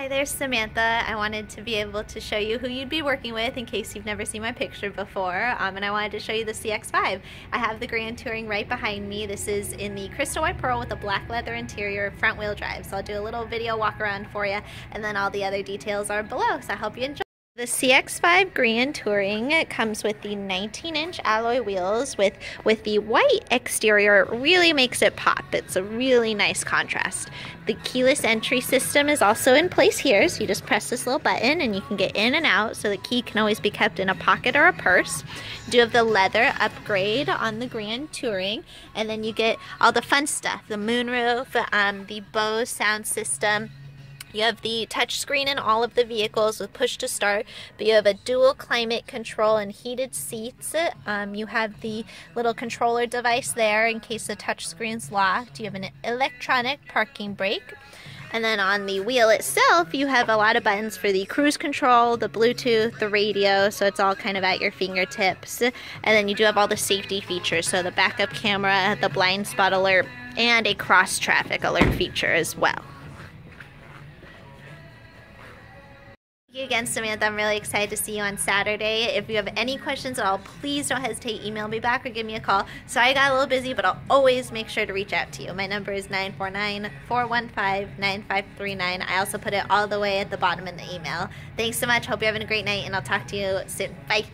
Hi there, Samantha. I wanted to be able to show you who you'd be working with in case you've never seen my picture before. Um, and I wanted to show you the CX-5. I have the Grand Touring right behind me. This is in the Crystal White Pearl with a black leather interior, front wheel drive. So I'll do a little video walk around for you and then all the other details are below. So I hope you enjoy. The CX-5 Grand Touring comes with the 19-inch alloy wheels with, with the white exterior. It really makes it pop. It's a really nice contrast. The keyless entry system is also in place here, so you just press this little button and you can get in and out, so the key can always be kept in a pocket or a purse. You do have the leather upgrade on the Grand Touring, and then you get all the fun stuff, the moonroof, um, the Bose sound system, you have the touchscreen in all of the vehicles with push to start, but you have a dual climate control and heated seats. Um, you have the little controller device there in case the touchscreen's locked. You have an electronic parking brake. And then on the wheel itself, you have a lot of buttons for the cruise control, the Bluetooth, the radio, so it's all kind of at your fingertips. And then you do have all the safety features, so the backup camera, the blind spot alert, and a cross traffic alert feature as well. Thank you again, Samantha. I'm really excited to see you on Saturday. If you have any questions at all, please don't hesitate. To email me back or give me a call. So I got a little busy, but I'll always make sure to reach out to you. My number is 949-415-9539. I also put it all the way at the bottom in the email. Thanks so much. Hope you're having a great night, and I'll talk to you soon. Bye.